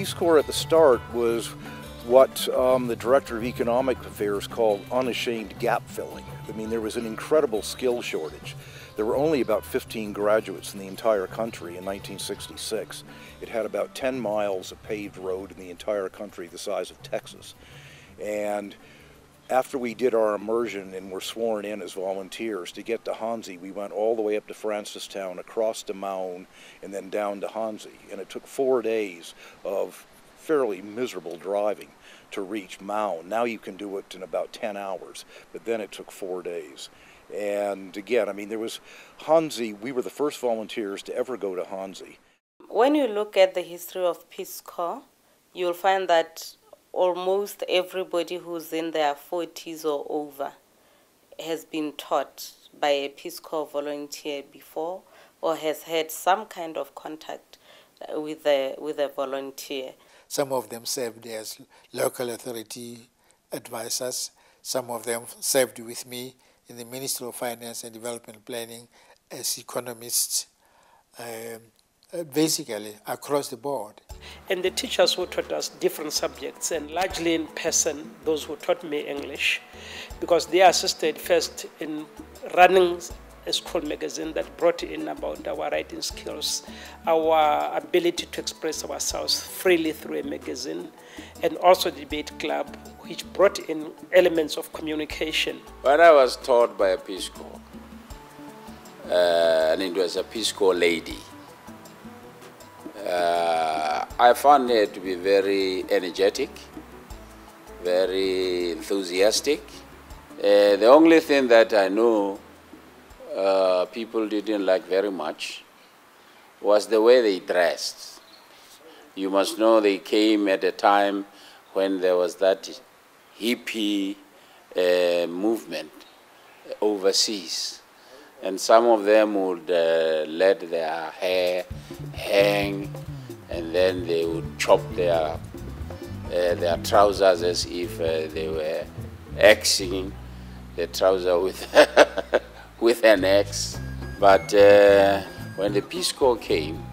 Peace Corps at the start was what um, the Director of Economic Affairs called unashamed gap filling. I mean, there was an incredible skill shortage. There were only about 15 graduates in the entire country in 1966. It had about 10 miles of paved road in the entire country the size of Texas. And after we did our immersion and were sworn in as volunteers to get to Ghanzi, we went all the way up to Francistown, across to Maun, and then down to Ghanzi. And it took four days of fairly miserable driving to reach Maun. Now you can do it in about 10 hours, but then it took four days. And again, I mean, there was Ghanzi, we were the first volunteers to ever go to Ghanzi. When you look at the history of Peace Corps, you'll find that almost everybody who's in their 40s or over has been taught by a Peace Corps volunteer before or has had some kind of contact with a, with a volunteer. Some of them served as local authority advisors. Some of them served with me in the Ministry of Finance and Development Planning as economists, um, uh, basically across the board. And the teachers who taught us different subjects, and largely in person, those who taught me English, because they assisted first in running a school magazine that brought in about our writing skills, our ability to express ourselves freely through a magazine, and also the debate club, which brought in elements of communication. When I was taught by a Peace Corps, uh, and it was a Peace Corps lady, uh, I found her to be very energetic, very enthusiastic. Uh, the only thing that I knew uh, people didn't like very much was the way they dressed. You must know they came at a time when there was that hippie uh, movement overseas. And some of them would uh, let their hair hang and then they would chop their, uh, their trousers as if uh, they were axing the trouser with with an axe But uh, when the Peace Corps came,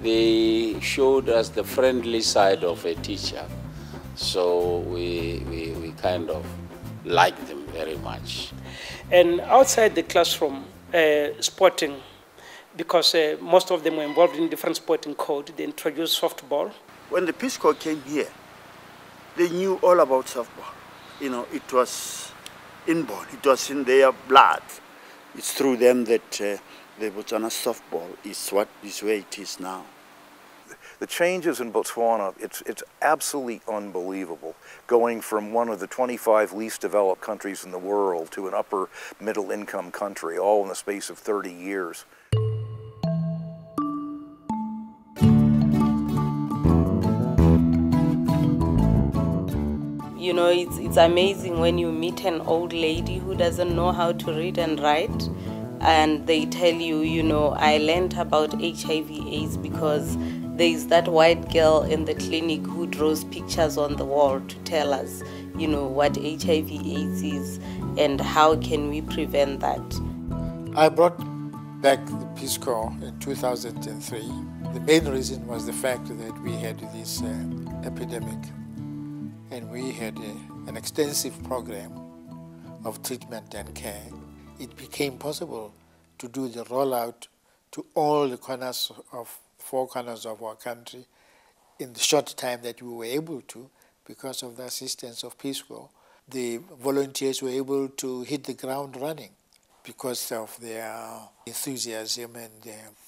they showed us the friendly side of a teacher. So we, we, we kind of liked them very much. And outside the classroom, sporting, because uh, most of them were involved in different sporting code, they introduced softball. When the Peace Corps came here, they knew all about softball. You know, it was inborn, it was in their blood. It's through them that uh, the Botswana softball is what is where it is now. The changes in Botswana, it's, it's absolutely unbelievable. Going from one of the 25 least developed countries in the world to an upper middle income country, all in the space of 30 years. You know, it's, it's amazing when you meet an old lady who doesn't know how to read and write, and they tell you, you know, I learned about HIV AIDS because there is that white girl in the clinic who draws pictures on the wall to tell us, you know, what HIV AIDS is and how can we prevent that. I brought back the Peace Corps in 2003. The main reason was the fact that we had this uh, epidemic and we had a, an extensive program of treatment and care. It became possible to do the rollout to all the corners of four corners of our country in the short time that we were able to because of the assistance of Peace Corps. The volunteers were able to hit the ground running because of their enthusiasm and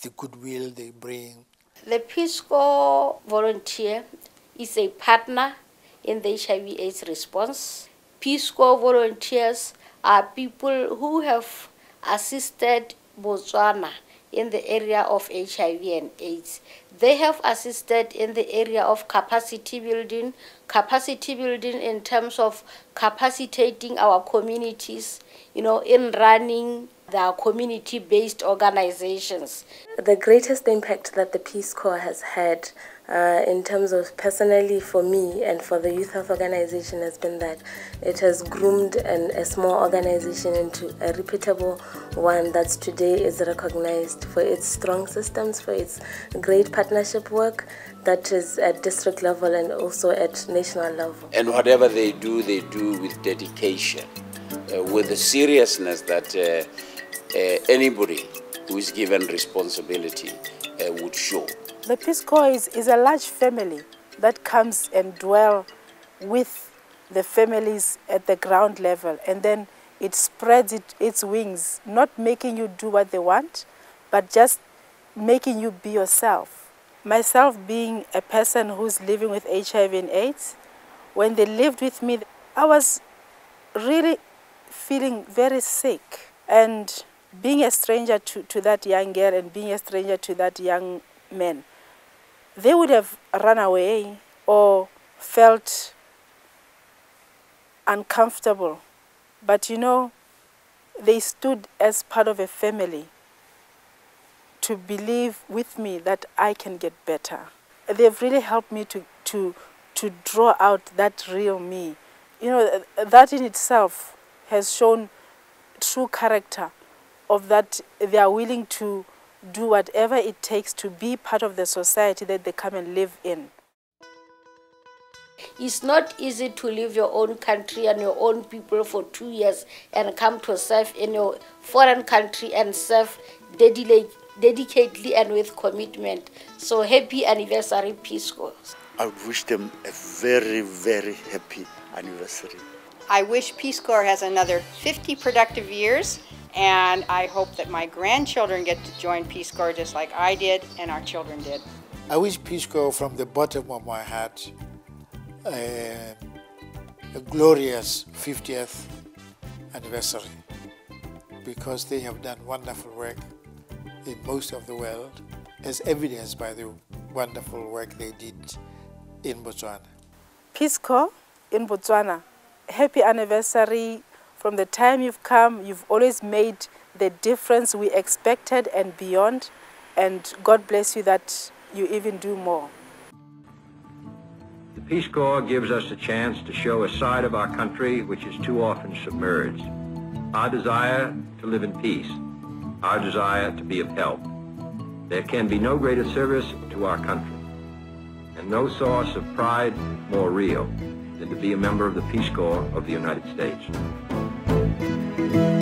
the goodwill they bring. The Peace Corps volunteer is a partner in the HIV AIDS response. Peace Corps volunteers are people who have assisted Botswana in the area of HIV and AIDS. They have assisted in the area of capacity building, capacity building in terms of capacitating our communities, you know, in running their community-based organizations. The greatest impact that the Peace Corps has had uh, in terms of personally for me and for the youth health organization has been that it has groomed an, a small organization into a reputable one that today is recognized for its strong systems, for its great partnership work that is at district level and also at national level. And whatever they do, they do with dedication, uh, with the seriousness that uh, uh, anybody who is given responsibility uh, would show. The Peace Corps is, is a large family that comes and dwell with the families at the ground level and then it spreads it, its wings, not making you do what they want, but just making you be yourself. Myself being a person who's living with HIV and AIDS, when they lived with me, I was really feeling very sick. And being a stranger to, to that young girl and being a stranger to that young man, they would have run away or felt uncomfortable. But you know, they stood as part of a family to believe with me that I can get better. They've really helped me to, to, to draw out that real me. You know, that in itself has shown true character of that they are willing to do whatever it takes to be part of the society that they come and live in. It's not easy to leave your own country and your own people for two years and come to serve in your foreign country and serve dedicatedly and with commitment. So happy anniversary, Peace Corps. I wish them a very, very happy anniversary. I wish Peace Corps has another 50 productive years and I hope that my grandchildren get to join Peace Corps just like I did and our children did. I wish Peace Corps from the bottom of my heart uh, a glorious 50th anniversary because they have done wonderful work in most of the world as evidenced by the wonderful work they did in Botswana. Peace Corps in Botswana, happy anniversary from the time you've come, you've always made the difference we expected and beyond. And God bless you that you even do more. The Peace Corps gives us a chance to show a side of our country which is too often submerged. Our desire to live in peace, our desire to be of help. There can be no greater service to our country, and no source of pride more real than to be a member of the Peace Corps of the United States. Thank you.